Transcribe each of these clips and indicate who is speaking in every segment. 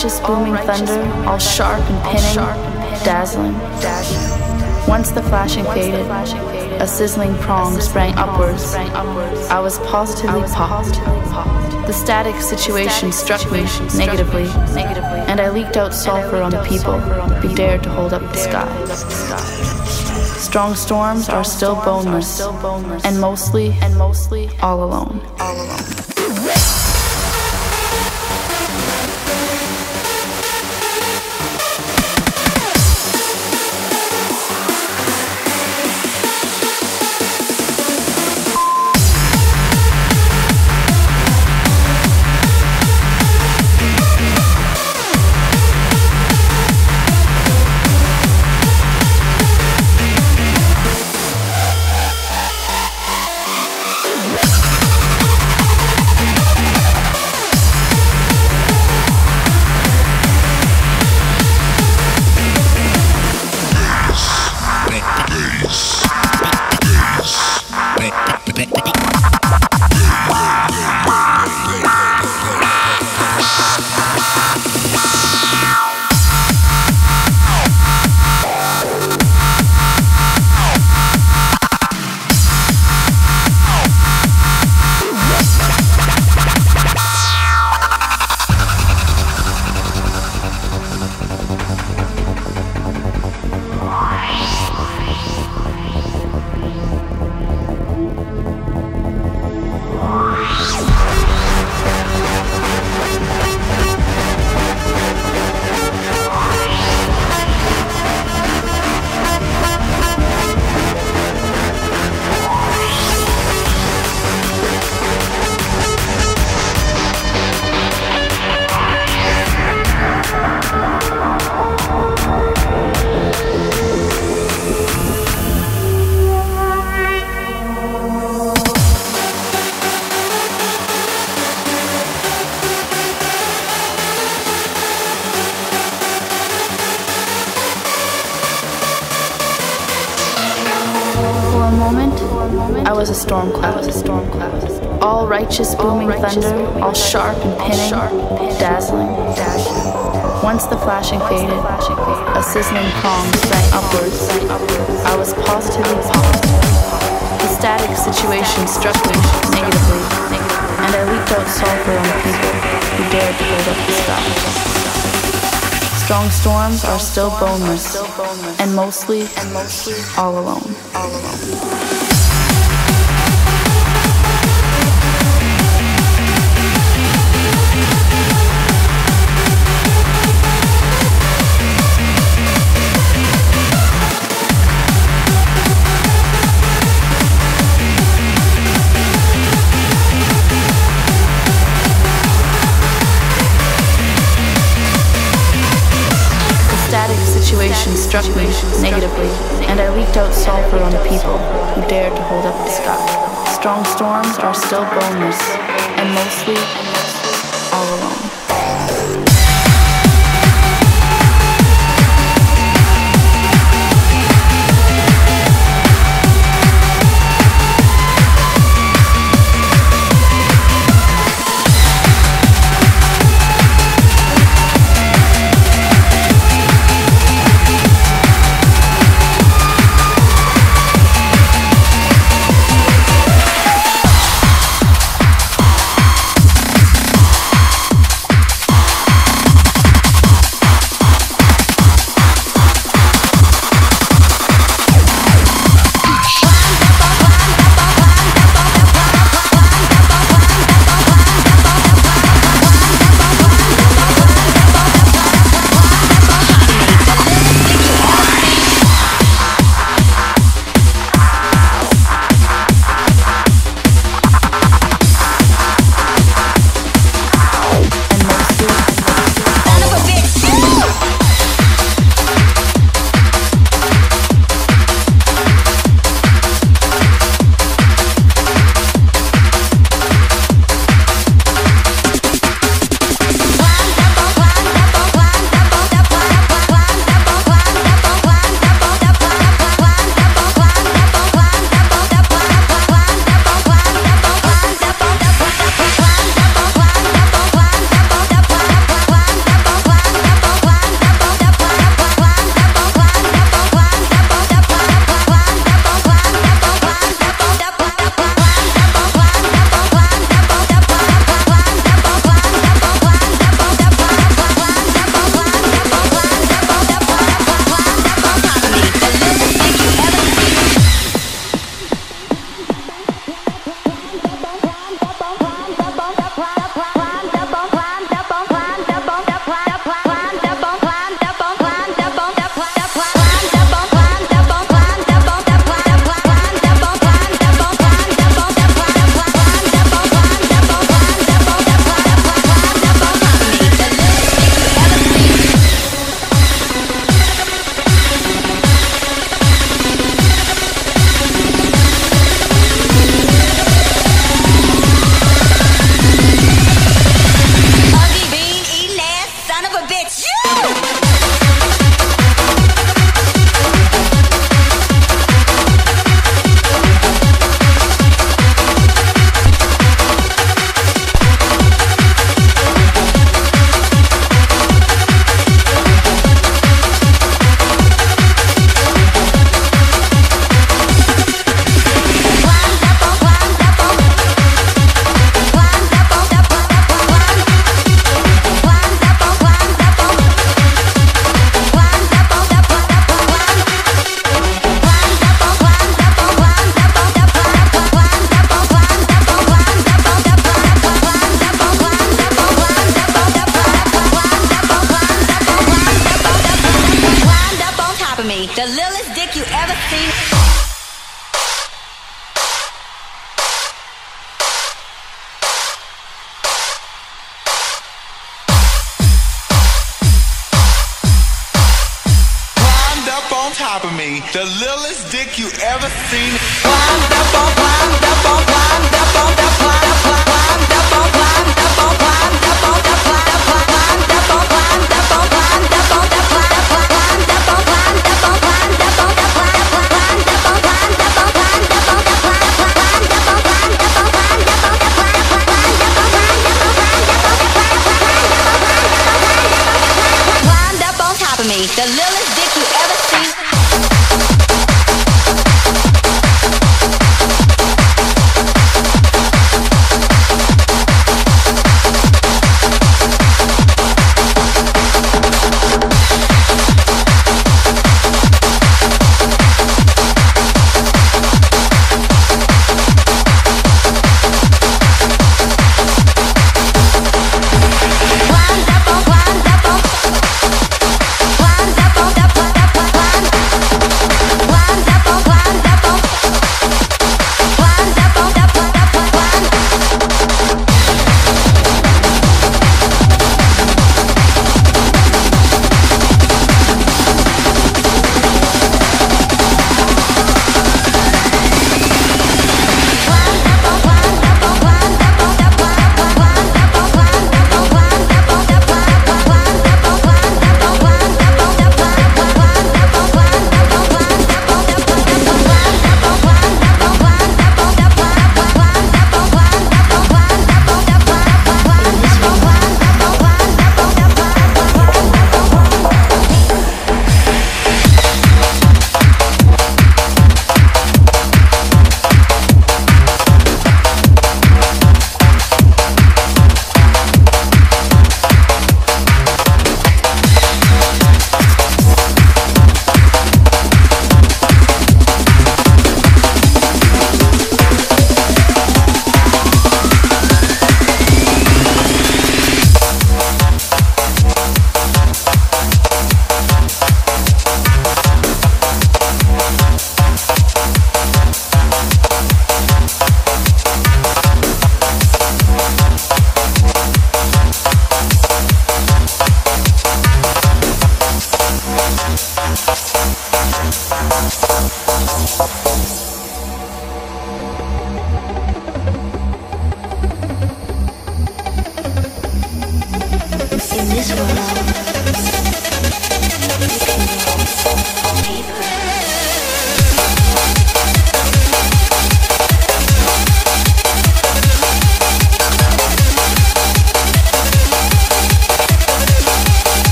Speaker 1: righteous booming thunder, all sharp and pinning, dazzling. Once the flashing faded, a sizzling prong sprang upwards. I was positively popped. The static situation struck me negatively, and I leaked out sulfur on the people who dared to hold up the sky. Strong storms are still boneless, and mostly, and mostly all alone. Thunder, all sharp and pinning, dazzling. Once the flashing faded, a sizzling prong sprang upwards. I was positively popped. The static situation struck me negatively, and I leaped out sulfur on the people who dared to hold up the sky. Strong storms are still boneless, and mostly, and mostly all alone. Struck me negatively, and I leaked out sulfur on the people who dared to hold up the sky. Strong storms are still boneless, and mostly all alone.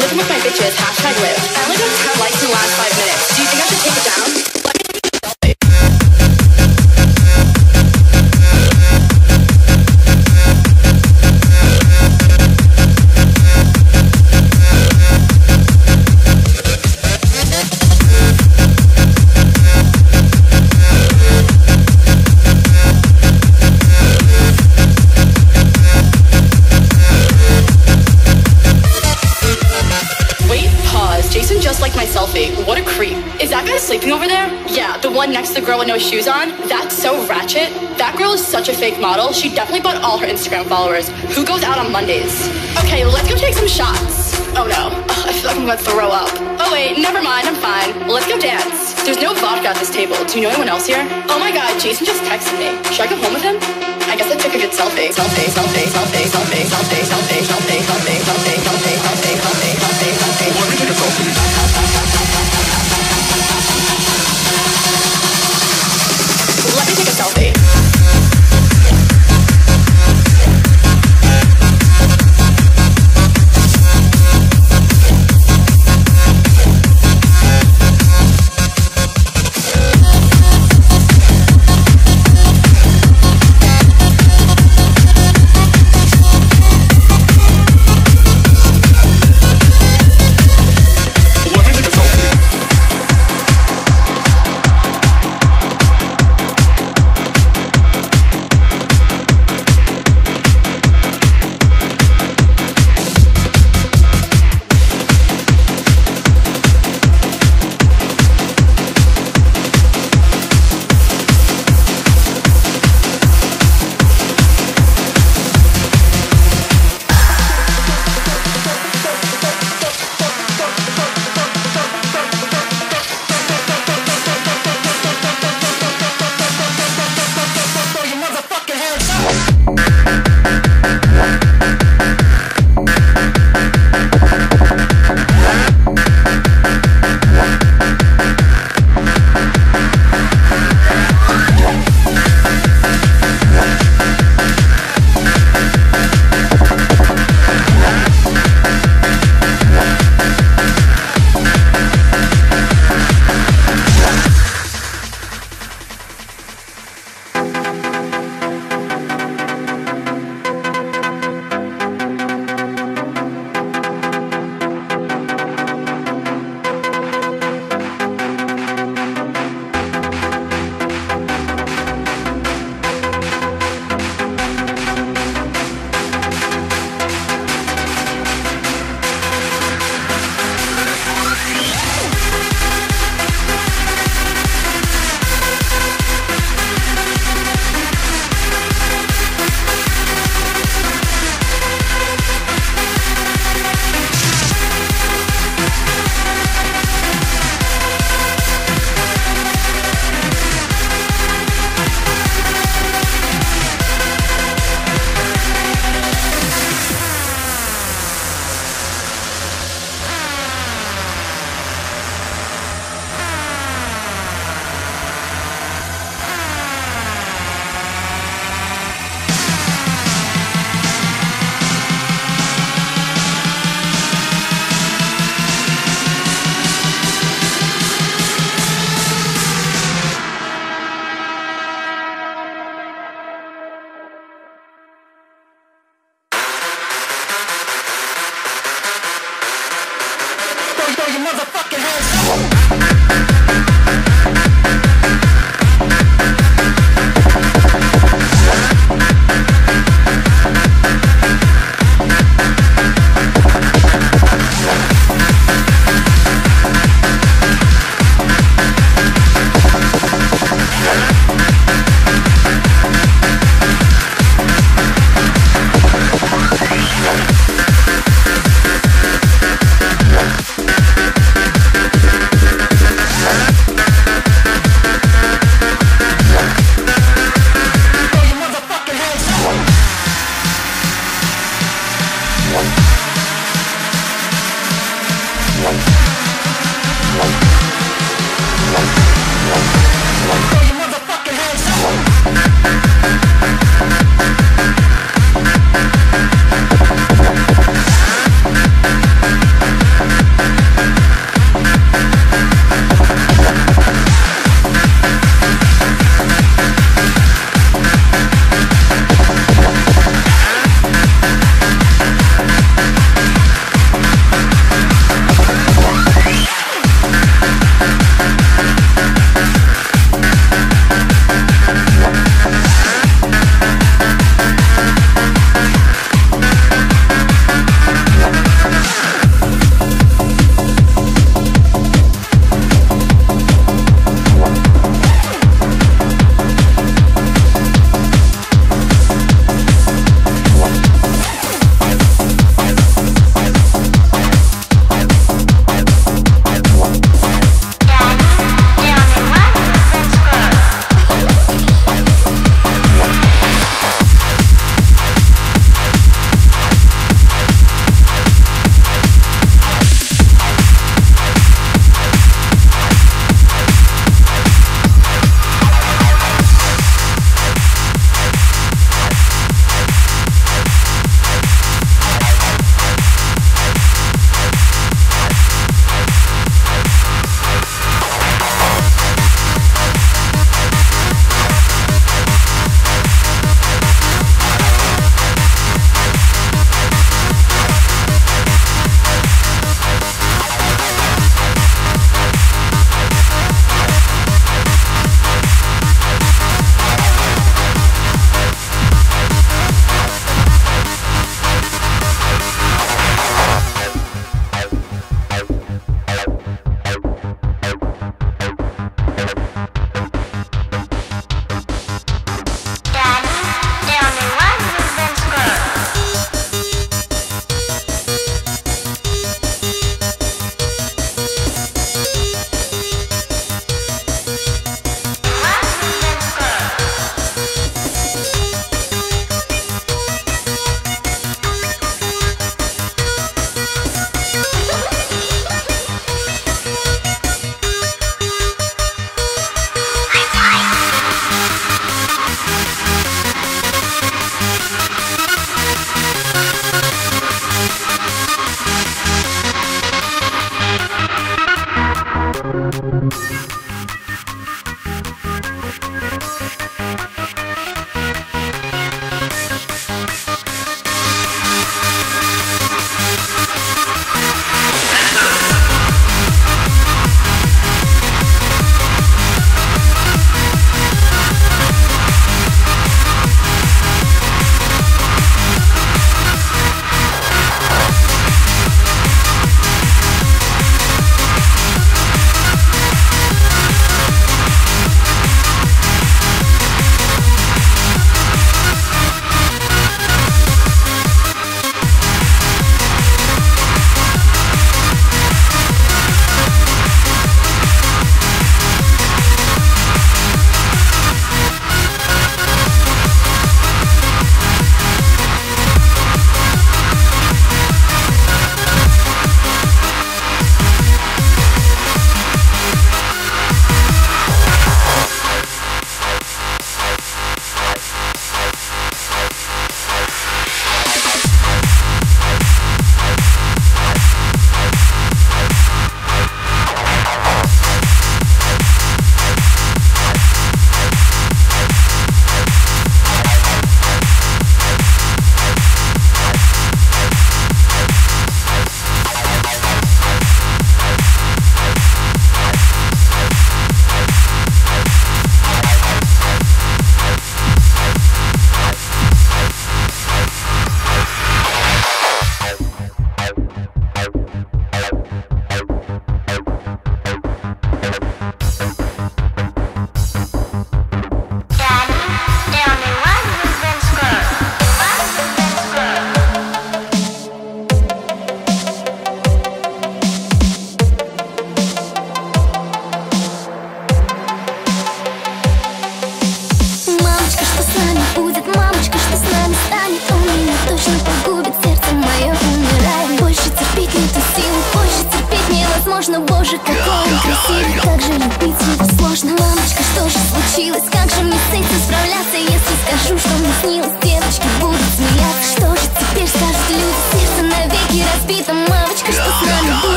Speaker 2: Living with my bitches, hashtag live. I only got 10 likes in last five minutes. Do you think I should take it down? One next to the girl with no shoes on. That's so ratchet. That girl is such a fake model. She definitely bought all her Instagram followers. Who goes out on Mondays? Okay, let's go take some shots. Oh no, Ugh, I feel like I'm gonna throw up. Oh wait, never mind, I'm fine. Let's go dance. There's no vodka at this table. Do you know anyone else here? Oh my god, Jason just texted me. Should I go home with him? I guess I took a good selfie. Selfie, selfie, selfie, selfie, selfie, selfie, selfie, selfie, selfie, selfie, selfie, selfie, selfie, selfie.
Speaker 3: Let me take a selfie.
Speaker 2: Let me take a selfie.
Speaker 3: 这个角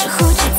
Speaker 3: 是呼气